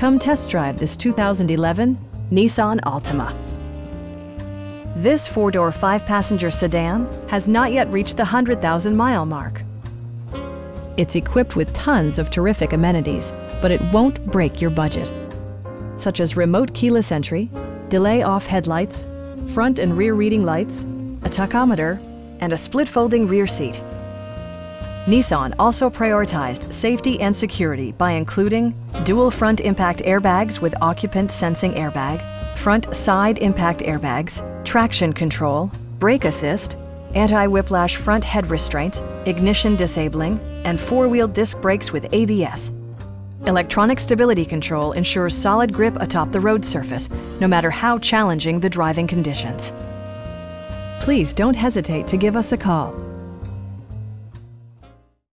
Come test drive this 2011 Nissan Altima. This four-door, five-passenger sedan has not yet reached the 100,000 mile mark. It's equipped with tons of terrific amenities, but it won't break your budget. Such as remote keyless entry, delay off headlights, front and rear reading lights, a tachometer, and a split folding rear seat. Nissan also prioritized safety and security by including dual front impact airbags with occupant sensing airbag, front side impact airbags, traction control, brake assist, anti-whiplash front head restraints, ignition disabling, and four-wheel disc brakes with ABS. Electronic stability control ensures solid grip atop the road surface, no matter how challenging the driving conditions. Please don't hesitate to give us a call